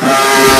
Ah!